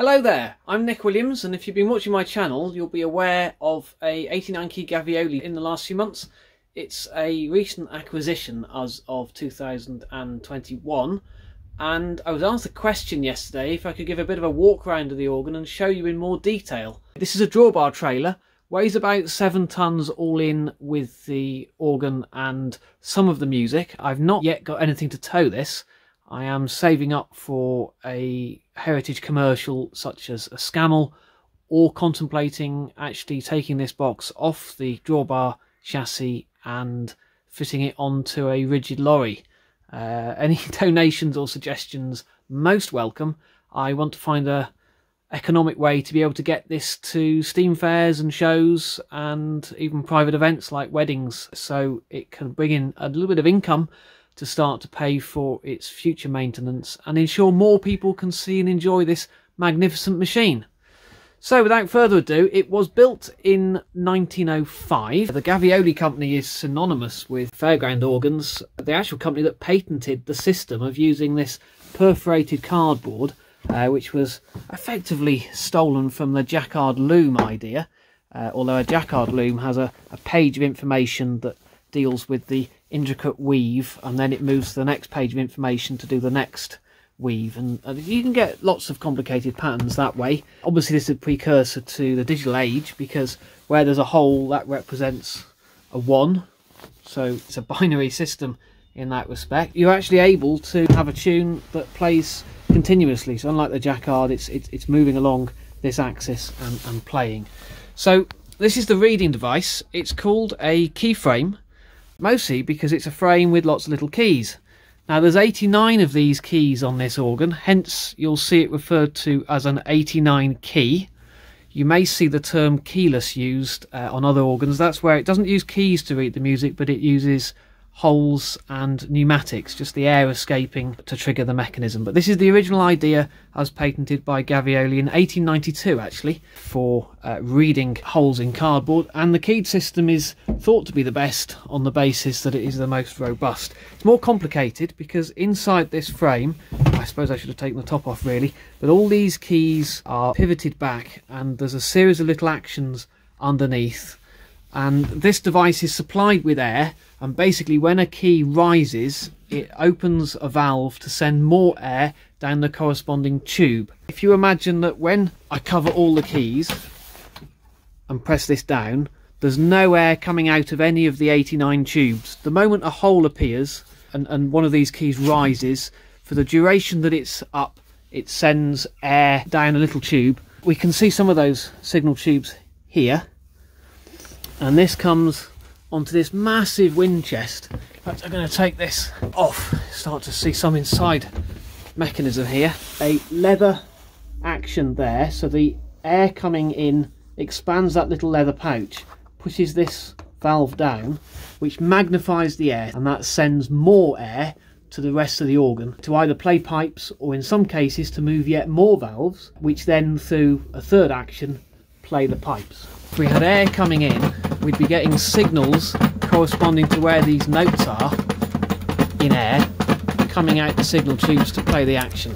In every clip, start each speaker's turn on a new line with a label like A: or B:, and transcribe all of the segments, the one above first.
A: Hello there, I'm Nick Williams and if you've been watching my channel you'll be aware of a 89 key Gavioli in the last few months. It's a recent acquisition as of 2021 and I was asked a question yesterday if I could give a bit of a walk around of the organ and show you in more detail. This is a drawbar trailer, weighs about 7 tonnes all in with the organ and some of the music. I've not yet got anything to tow this I am saving up for a heritage commercial such as a Scammell or contemplating actually taking this box off the drawbar chassis and fitting it onto a rigid lorry. Uh, any donations or suggestions most welcome. I want to find a economic way to be able to get this to steam fairs and shows and even private events like weddings so it can bring in a little bit of income to start to pay for its future maintenance and ensure more people can see and enjoy this magnificent machine. So without further ado, it was built in 1905. The Gavioli company is synonymous with fairground organs. The actual company that patented the system of using this perforated cardboard, uh, which was effectively stolen from the Jacquard loom idea, uh, although a Jacquard loom has a, a page of information that deals with the intricate weave and then it moves to the next page of information to do the next weave. And, you can get lots of complicated patterns that way. Obviously this is a precursor to the digital age because where there's a hole that represents a one. So it's a binary system in that respect. You're actually able to have a tune that plays continuously. So unlike the jacquard it's it's, it's moving along this axis and, and playing. So this is the reading device. It's called a keyframe mostly because it's a frame with lots of little keys. Now there's 89 of these keys on this organ, hence you'll see it referred to as an 89 key. You may see the term keyless used uh, on other organs. That's where it doesn't use keys to read the music, but it uses holes and pneumatics, just the air escaping to trigger the mechanism. But this is the original idea as patented by Gavioli in 1892 actually for uh, reading holes in cardboard and the keyed system is thought to be the best on the basis that it is the most robust. It's more complicated because inside this frame, I suppose I should have taken the top off really, but all these keys are pivoted back and there's a series of little actions underneath and this device is supplied with air and basically when a key rises it opens a valve to send more air down the corresponding tube. If you imagine that when I cover all the keys and press this down there's no air coming out of any of the 89 tubes. The moment a hole appears and, and one of these keys rises for the duration that it's up it sends air down a little tube. We can see some of those signal tubes here and this comes onto this massive wind chest. In fact, I'm going to take this off, start to see some inside mechanism here. A leather action there, so the air coming in expands that little leather pouch, pushes this valve down, which magnifies the air, and that sends more air to the rest of the organ to either play pipes or in some cases to move yet more valves, which then through a third action play the pipes. If we had air coming in, we'd be getting signals corresponding to where these notes are in air coming out the signal tubes to play the action.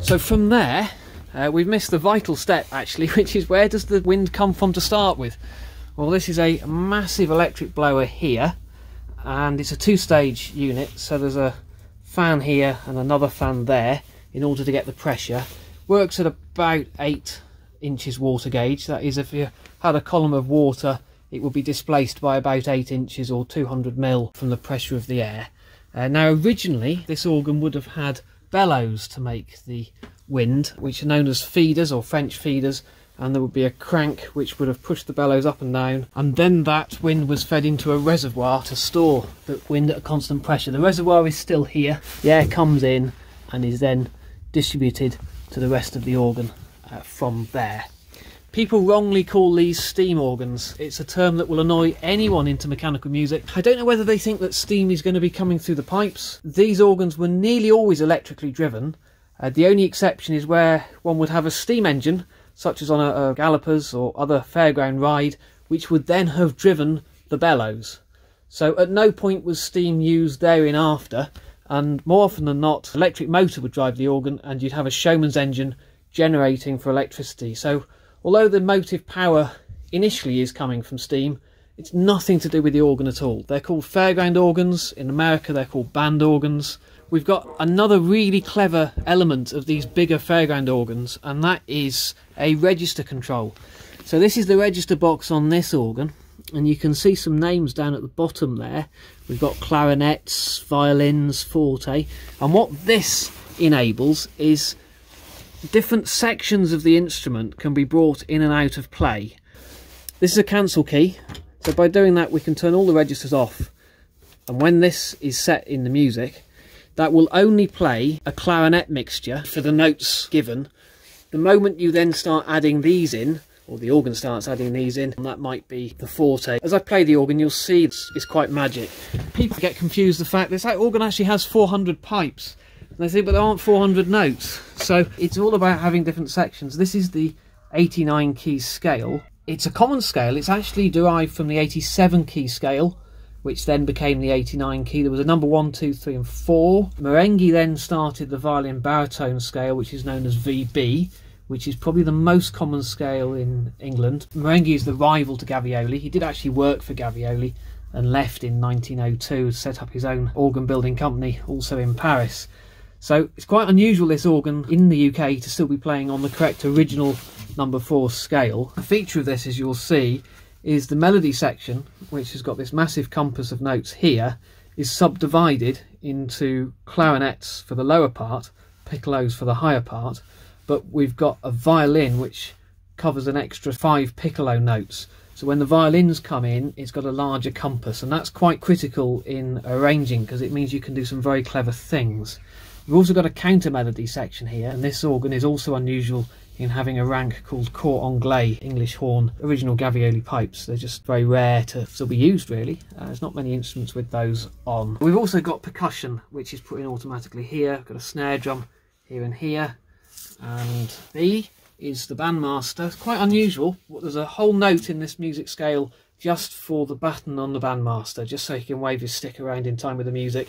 A: So from there, uh, we've missed the vital step actually, which is where does the wind come from to start with? Well, this is a massive electric blower here, and it's a two-stage unit, so there's a fan here and another fan there in order to get the pressure. Works at about 8 inches water gauge. That is, if you had a column of water, it would be displaced by about 8 inches or 200 mil from the pressure of the air. Uh, now, originally, this organ would have had bellows to make the wind, which are known as feeders or French feeders, and there would be a crank which would have pushed the bellows up and down, and then that wind was fed into a reservoir to store the wind at a constant pressure. The reservoir is still here, the air comes in and is then distributed to the rest of the organ uh, from there. People wrongly call these steam organs. It's a term that will annoy anyone into mechanical music. I don't know whether they think that steam is going to be coming through the pipes. These organs were nearly always electrically driven. Uh, the only exception is where one would have a steam engine, such as on a, a gallopers or other fairground ride, which would then have driven the bellows. So at no point was steam used therein after, and more often than not, electric motor would drive the organ, and you'd have a showman's engine generating for electricity. So, although the motive power initially is coming from steam, it's nothing to do with the organ at all. They're called fairground organs. In America, they're called band organs. We've got another really clever element of these bigger fairground organs, and that is a register control. So this is the register box on this organ, and you can see some names down at the bottom there. We've got clarinets, violins, forte, and what this enables is different sections of the instrument can be brought in and out of play. This is a cancel key, so by doing that we can turn all the registers off, and when this is set in the music, that will only play a clarinet mixture for the notes given. The moment you then start adding these in, or the organ starts adding these in, and that might be the forte. As I play the organ, you'll see it's, it's quite magic. People get confused the fact that that organ actually has 400 pipes. They say, but there aren't 400 notes. So it's all about having different sections. This is the 89 key scale. It's a common scale. It's actually derived from the 87 key scale, which then became the 89 key. There was a number one, two, three, and 4. Marenghi then started the violin baritone scale, which is known as VB, which is probably the most common scale in England. Marenghi is the rival to Gavioli. He did actually work for Gavioli and left in 1902 to set up his own organ building company, also in Paris. So it's quite unusual this organ in the UK to still be playing on the correct original number 4 scale. A feature of this, as you'll see, is the melody section, which has got this massive compass of notes here, is subdivided into clarinets for the lower part, piccolos for the higher part, but we've got a violin which covers an extra five piccolo notes. So when the violins come in, it's got a larger compass, and that's quite critical in arranging because it means you can do some very clever things. We've also got a counter melody section here, and this organ is also unusual in having a rank called Cor Anglais, English horn, original Gavioli pipes. They're just very rare to still be used, really. Uh, there's not many instruments with those on. We've also got percussion, which is put in automatically here. Got a snare drum here and here. And B is the bandmaster. It's quite unusual. There's a whole note in this music scale just for the button on the bandmaster, just so he can wave his stick around in time with the music.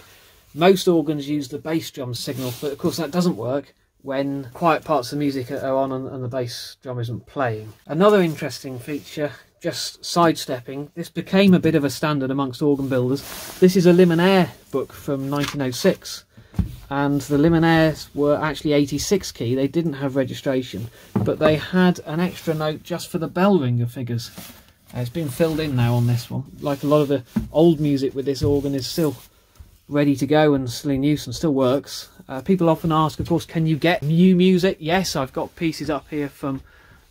A: Most organs use the bass drum signal, but of course that doesn't work when quiet parts of the music are on and, the bass drum isn't playing. Another interesting feature, just sidestepping, this became a bit of a standard amongst organ builders. This is a Limonaire book from 1906 and the Limonaires were actually 86 key. They didn't have registration, but they had an extra note just for the bell ringer figures. Uh, it's been filled in now on this one. Like a lot of the old music with this organ is still ready to go and still in use and still works. Uh, people often ask, of course, can you get new music? Yes, I've got pieces up here from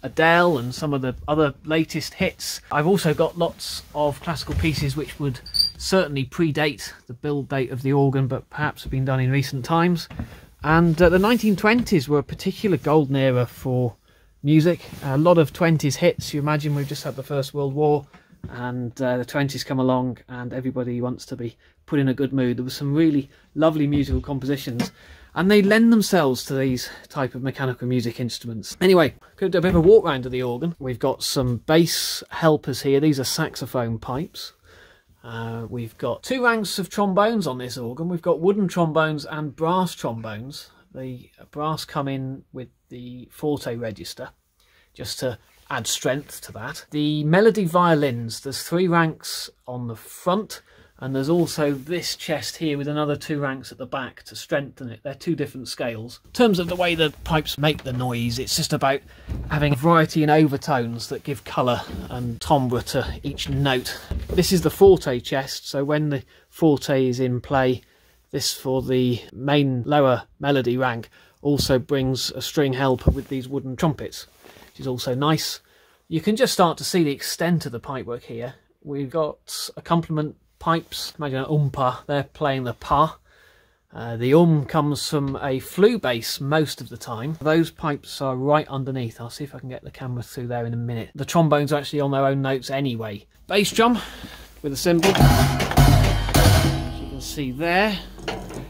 A: Adele and some of the other latest hits. I've also got lots of classical pieces which would certainly predate the build date of the organ, but perhaps have been done in recent times. And uh, the 1920s were a particular golden era for music. A lot of 20s hits. You imagine we've just had the First World War and uh, the 20s come along and everybody wants to be put in a good mood. There were some really lovely musical compositions and they lend themselves to these type of mechanical music instruments. Anyway, could do a bit of a walk round of the organ. We've got some bass helpers here. These are saxophone pipes. Uh, we've got two ranks of trombones on this organ. We've got wooden trombones and brass trombones. The brass come in with the forte register, just to add strength to that. The melody violins, there's three ranks on the front and there's also this chest here with another two ranks at the back to strengthen it. They're two different scales. In terms of the way the pipes make the noise, it's just about having a variety in overtones that give colour and timbre to each note. This is the forte chest, so when the forte is in play, this for the main lower melody rank also brings a string helper with these wooden trumpets, which is also nice. You can just start to see the extent of the pipework here. We've got accompaniment pipes. Imagine an umpa, they're playing the pa. Uh, the um comes from a flue bass most of the time. Those pipes are right underneath. I'll see if I can get the camera through there in a minute. The trombones are actually on their own notes anyway. Bass drum with a cymbal. As you can see there.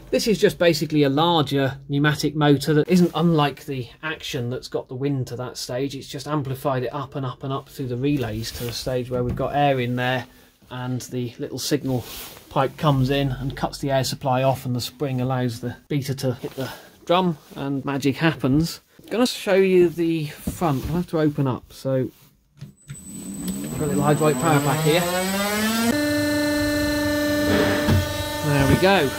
A: This is just basically a larger pneumatic motor that isn't unlike the action that's got the wind to that stage. It's just amplified it up and up and up through the relays to the stage where we've got air in there and the little signal pipe comes in and cuts the air supply off and the spring allows the beater to hit the drum and magic happens. I'm going to show you the front. I'll have to open up. So I've got a little hydraulic power pack here. There we go.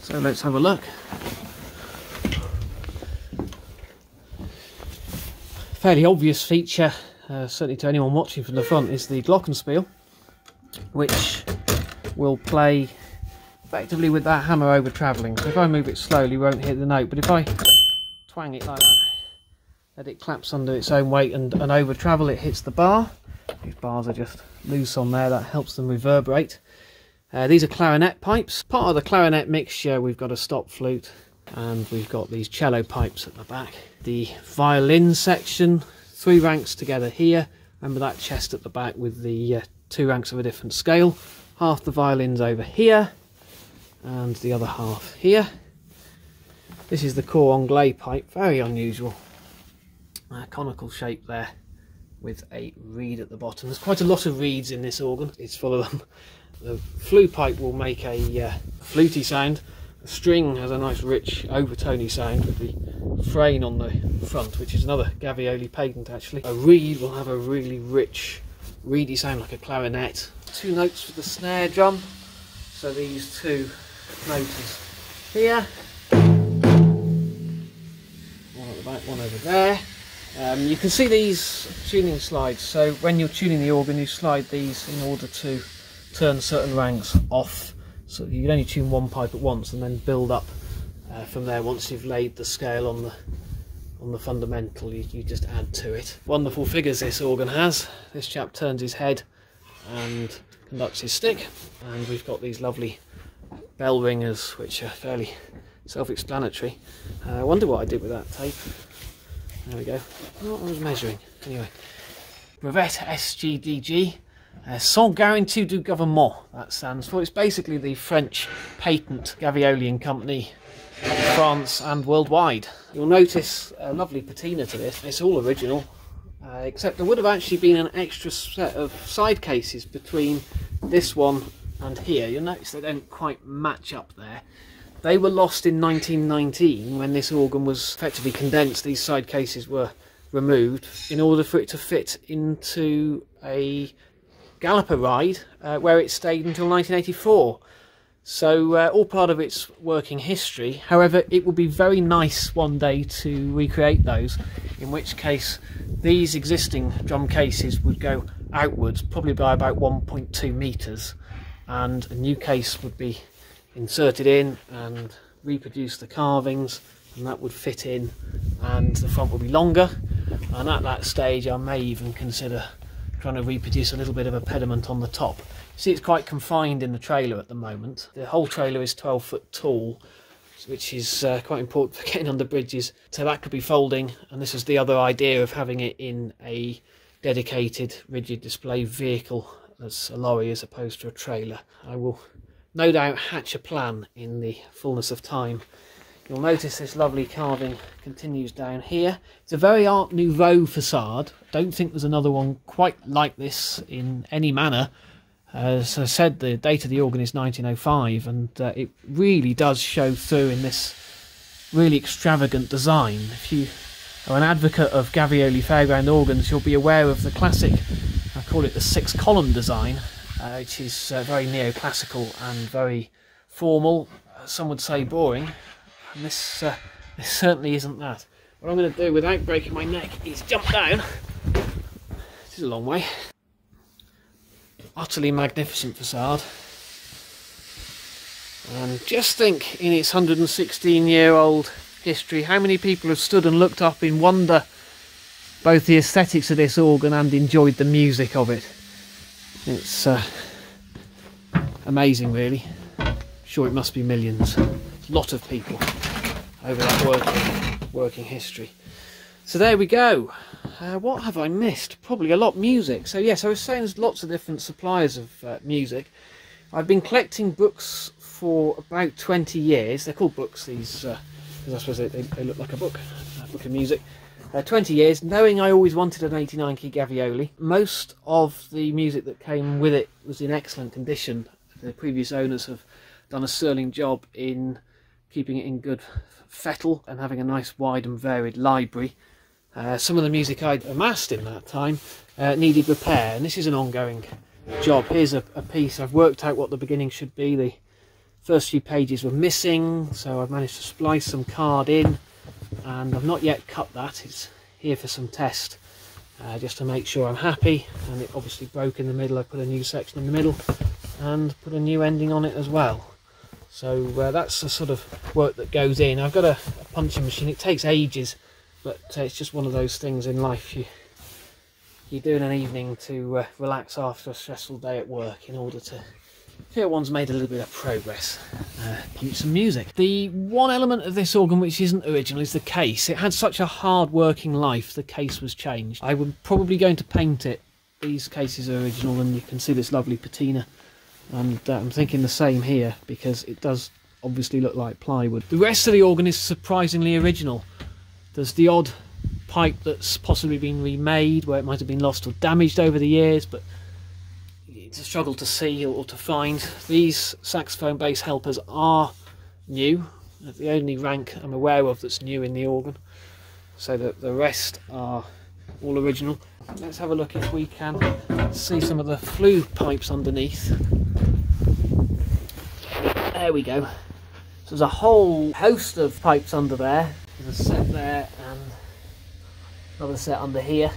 A: So let's have a look. Fairly obvious feature, uh, certainly to anyone watching from the front, is the glockenspiel, which will play effectively with that hammer over travelling. So if I move it slowly, won't hit the note, but if I twang it like that, that it claps under its own weight and, and over travel, it hits the bar. These bars are just loose on there, that helps them reverberate. Uh, these are clarinet pipes. Part of the clarinet mixture, we've got a stop flute and we've got these cello pipes at the back. The violin section, three ranks together here. Remember that chest at the back with the uh, two ranks of a different scale. Half the violins over here and the other half here. This is the cor anglais pipe, very unusual. Conical shape there with a reed at the bottom. There's quite a lot of reeds in this organ, it's full of them. The flue pipe will make a uh, fluty sound. The string has a nice rich overtony sound with the frame on the front, which is another Gavioli patent actually. A reed will have a really rich, reedy sound like a clarinet. Two notes for the snare drum. So these two motors here. One at the back, one over there. Um, you can see these tuning slides, so when you're tuning the organ you slide these in order to turn certain ranks off so you can only tune one pipe at once and then build up uh, from there once you've laid the scale on the on the fundamental you, you just add to it. Wonderful figures this organ has. This chap turns his head and conducts his stick and we've got these lovely bell ringers which are fairly self-explanatory. Uh, I wonder what I did with that tape. There we go. What I was measuring. Anyway. Brevet SGDG. Uh, Sans Garantie du Gouvernement, that stands for. It's basically the French patent Gavioli and Company France and worldwide. You'll notice a lovely patina to this. It's all original, uh, except there would have actually been an extra set of side cases between this one and here. You'll notice they don't quite match up there. They were lost in 1919 when this organ was effectively condensed. These side cases were removed in order for it to fit into a galloper ride uh, where it stayed until 1984. So uh, all part of its working history. However, it would be very nice one day to recreate those, in which case these existing drum cases would go outwards, probably by about 1.2 metres, and a new case would be inserted in and reproduce the carvings and that would fit in and the front would be longer and at that stage I may even consider trying to reproduce a little bit of a pediment on the top. See it's quite confined in the trailer at the moment. The whole trailer is 12 foot tall which is uh, quite important for getting under bridges so that could be folding and this is the other idea of having it in a dedicated rigid display vehicle as a lorry as opposed to a trailer. I will no doubt hatch a plan in the fullness of time. You'll notice this lovely carving continues down here. It's a very Art Nouveau facade. Don't think there's another one quite like this in any manner. As I said, the date of the organ is 1905 and uh, it really does show through in this really extravagant design. If you are an advocate of Gavioli Fairground organs, you'll be aware of the classic, I call it the six column design, uh, which is uh, very neoclassical and very formal. Uh, some would say boring, and this uh, this certainly isn't that. What I'm going to do without breaking my neck is jump down. This is a long way. Utterly magnificent facade. And just think, in its 116 year old history, how many people have stood and looked up in wonder both the aesthetics of this organ and enjoyed the music of it. It's uh, amazing, really. Sure, it must be millions. A lot of people over that working, working history. So there we go. Uh, what have I missed? Probably a lot of music. So yes, I was saying there's lots of different suppliers of uh, music. I've been collecting books for about 20 years. They're called books, these, because uh, I suppose they, they, look like a book, a book of music. uh, 20 years, knowing I always wanted an 89 key Gavioli. Most of the music that came with it was in excellent condition. The previous owners have done a sterling job in keeping it in good fettle and having a nice wide and varied library. Uh, some of the music I'd amassed in that time uh, needed repair and this is an ongoing job. Here's a, a piece, I've worked out what the beginning should be. The first few pages were missing so I've managed to splice some card in and I've not yet cut that it's here for some test uh, just to make sure I'm happy and it obviously broke in the middle I put a new section in the middle and put a new ending on it as well so uh, that's the sort of work that goes in I've got a, a punching machine it takes ages but uh, it's just one of those things in life you you do in an evening to uh, relax after a stressful day at work in order to feel one's made a little bit of progress. Uh, some music. The one element of this organ which isn't original is the case. It had such a hard working life, the case was changed. I would probably going to paint it. These cases are original and you can see this lovely patina. And uh, I'm thinking the same here because it does obviously look like plywood. The rest of the organ is surprisingly original. There's the odd pipe that's possibly been remade where it might have been lost or damaged over the years but it's a struggle to see or to find. These saxophone bass helpers are new, the only rank I'm aware of that's new in the organ, so that the rest are all original. Let's have a look if we can see some of the flue pipes underneath. There we go. So there's a whole host of pipes under there. There's a set there and another set under here.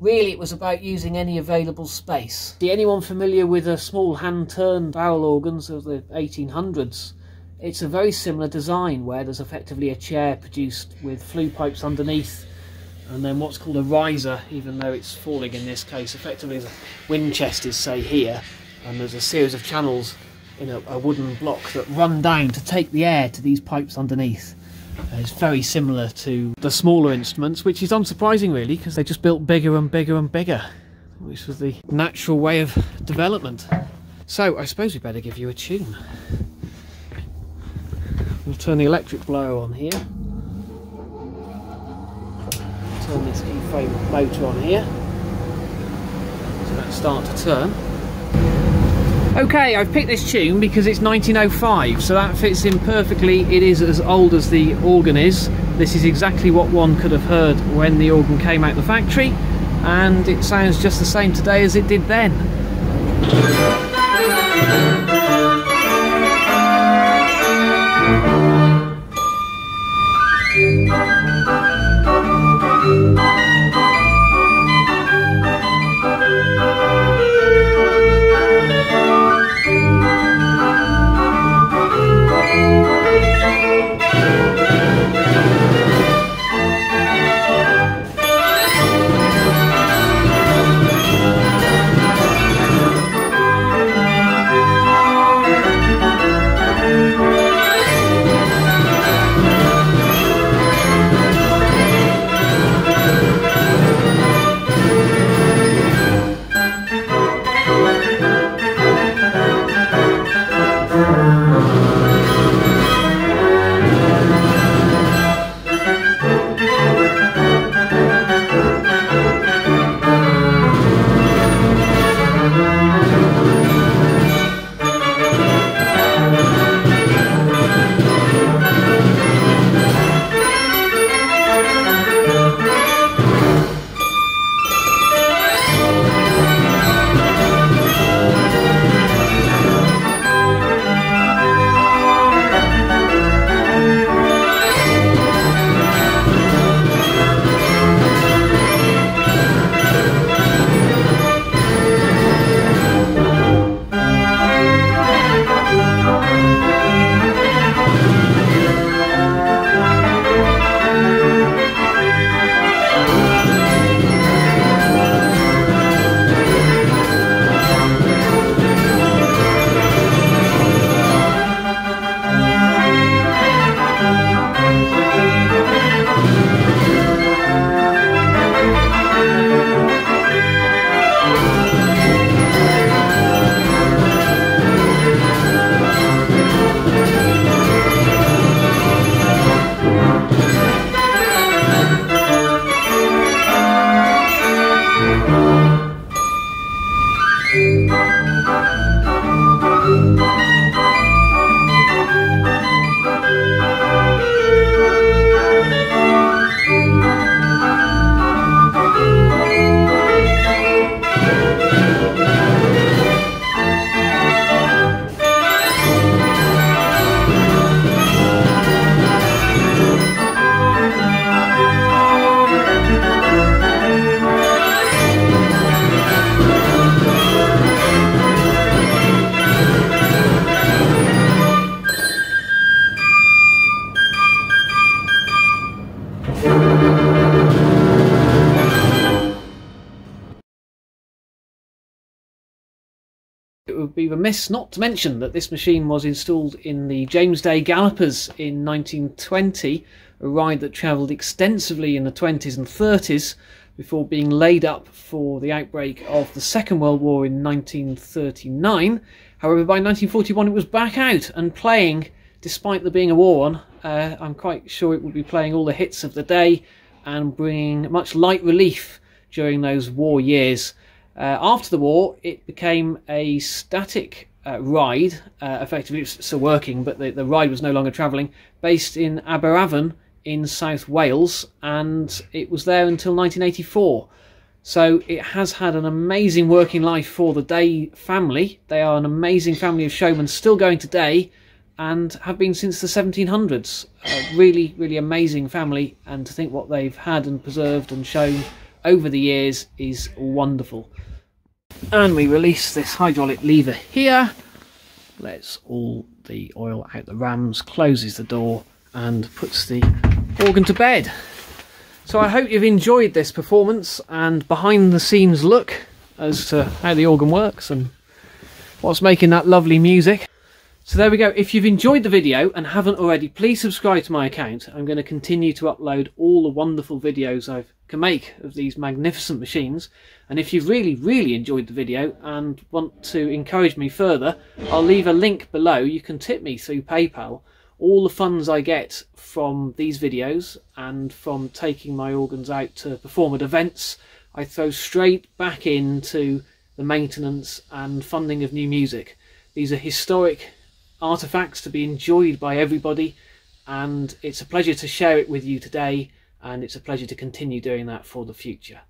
A: Really, it was about using any available space. See, anyone familiar with a small hand-turned barrel organs of the 1800s? It's a very similar design where there's effectively a chair produced with flue pipes underneath and then what's called a riser, even though it's falling in this case, effectively the wind chest is say here and there's a series of channels in a, a wooden block that run down to take the air to these pipes underneath. Uh, it's very similar to the smaller instruments, which is unsurprising really, because they just built bigger and bigger and bigger, which was the natural way of development. So I suppose we better give you a tune. We'll turn the electric blower on here. Turn this keyframe motor on here. So that start to turn. Okay, I've picked this tune because it's 1905, so that fits in perfectly. It is as old as the organ is. This is exactly what one could have heard when the organ came out of the factory, and it sounds just the same today as it did then. Be remiss not to mention that this machine was installed in the James Day Gallopers in 1920, a ride that travelled extensively in the 20s and 30s before being laid up for the outbreak of the Second World War in 1939. However, by 1941 it was back out and playing, despite there being a war on. Uh, I'm quite sure it would be playing all the hits of the day and bringing much light relief during those war years. Uh, after the war, it became a static uh, ride, uh, effectively it's still working, but the, the ride was no longer travelling, based in Aberavon in South Wales, and it was there until 1984. So it has had an amazing working life for the Day family. They are an amazing family of showmen still going today and have been since the 1700s. A really, really amazing family, and to think what they've had and preserved and shown over the years is wonderful. And we release this hydraulic lever here, lets all the oil out the rams, closes the door, and puts the organ to bed. So I hope you've enjoyed this performance and behind the scenes look as to how the organ works and what's making that lovely music. So there we go. If you've enjoyed the video and haven't already, please subscribe to my account. I'm going to continue to upload all the wonderful videos I can make of these magnificent machines. And if you've really, really enjoyed the video and want to encourage me further, I'll leave a link below. You can tip me through PayPal all the funds I get from these videos and from taking my organs out to perform at events, I throw straight back into the maintenance and funding of new music. These are historic artifacts to be enjoyed by everybody and it's a pleasure to share it with you today and it's a pleasure to continue doing that for the future.